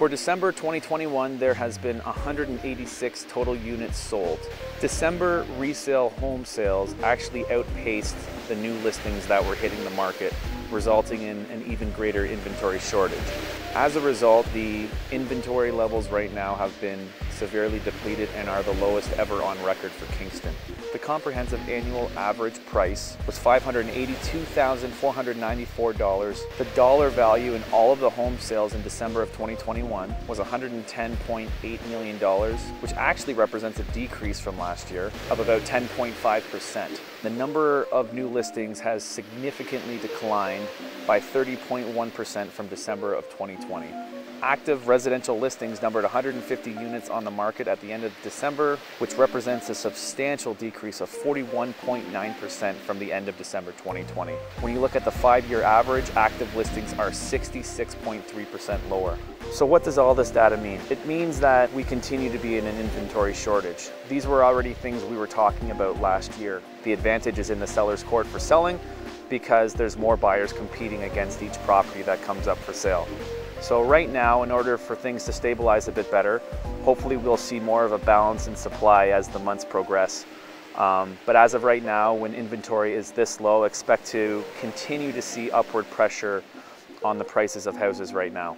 For December 2021, there has been 186 total units sold. December resale home sales actually outpaced the new listings that were hitting the market, resulting in an even greater inventory shortage. As a result, the inventory levels right now have been severely depleted and are the lowest ever on record for Kingston. The comprehensive annual average price was $582,494. The dollar value in all of the home sales in December of 2021 was $110.8 million, which actually represents a decrease from last year of about 10.5%. The number of new listings has significantly declined by 30.1% from December of 2020. Active residential listings numbered 150 units on the market at the end of December, which represents a substantial decrease of 41.9% from the end of December 2020. When you look at the five-year average, active listings are 66.3% lower. So what does all this data mean? It means that we continue to be in an inventory shortage. These were already things we were talking about last year. The advantage is in the seller's court for selling because there's more buyers competing against each property that comes up for sale. So right now, in order for things to stabilize a bit better, hopefully we'll see more of a balance in supply as the months progress. Um, but as of right now, when inventory is this low, expect to continue to see upward pressure on the prices of houses right now.